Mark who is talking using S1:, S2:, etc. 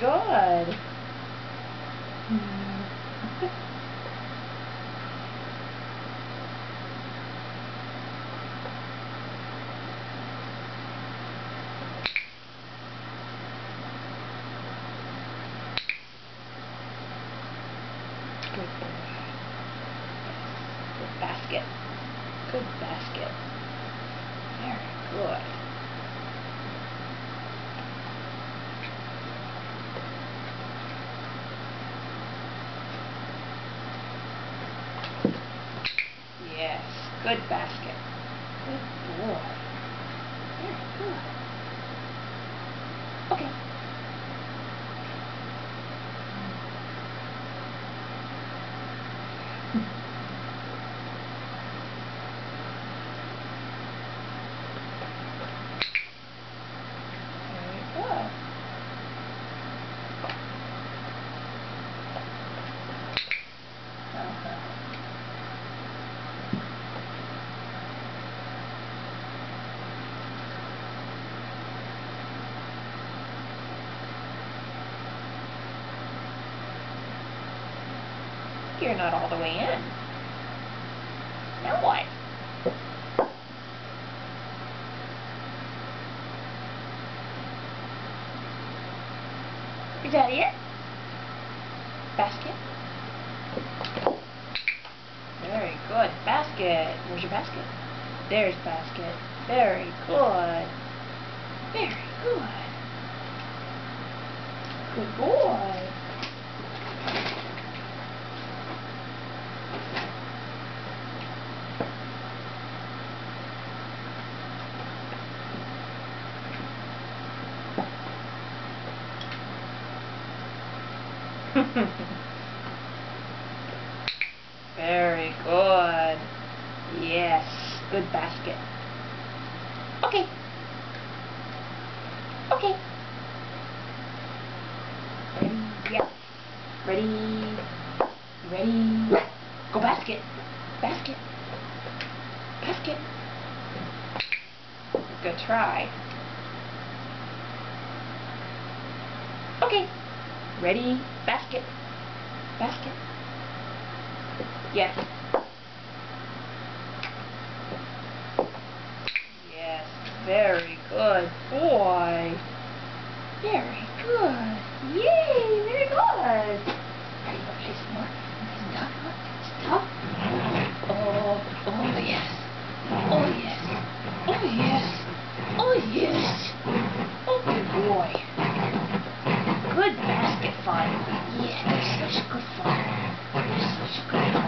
S1: Good. Hmm. Good. Good basket. Good basket. Very good. Yes, good basket. Good boy. Very good. Okay. Very good. Uh-huh. You're not all the way in. Now what? Is that it? Basket? Very good. Basket. Where's your basket? There's basket. Very good. Very good. Good boy. Very good. Yes. Good basket. Okay. Okay. Ready? Yeah. Ready? Ready? Go basket. Basket. Basket. Good try. Okay. Ready? Basket. Basket. Yes. Yes. Very good boy. Very good. Yay! Very good. Are you gonna play some more? Tough? Some? Oh, oh yes. Oh yes. Oh yes. Oh yes. Oh good boy. Good basket fun. Yeah, such good fun. Such good fun.